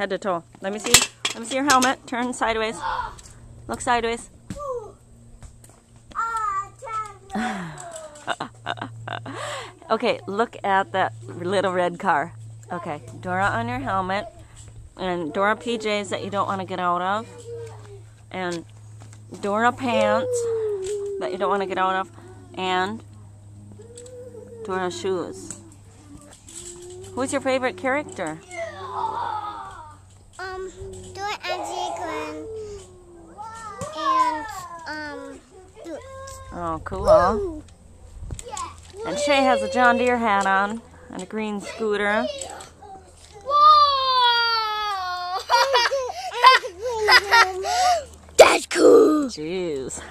head to toe. Let me see. Let me see your helmet. Turn sideways. Look sideways. Okay, look at that little red car. Okay, Dora on your helmet, and Dora PJs that you don't want to get out of, and Dora pants that you don't want to get out of, and Dora shoes. Who's your favorite character? Um, Dora and Jacqueline. And, um, Duke. Oh, cool. And Shay has a John Deere hat on and a green scooter. That's cool. Jeez.